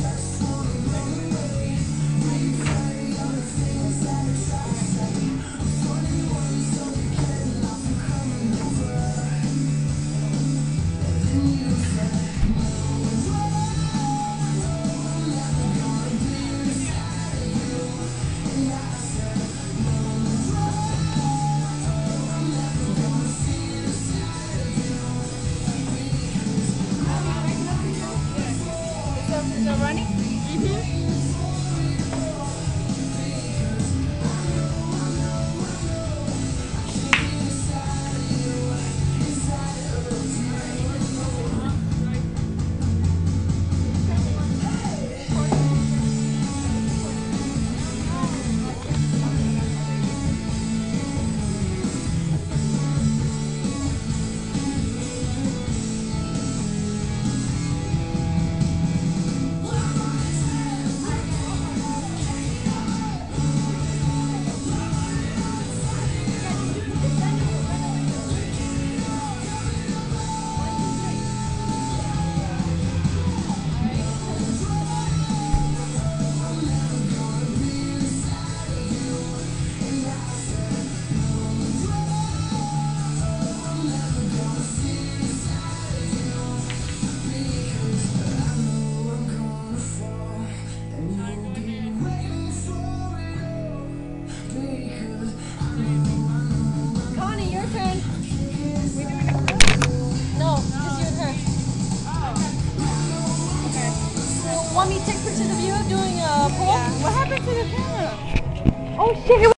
Yes. Want me to take pictures of you doing a poll? What happened to the camera? Oh shit!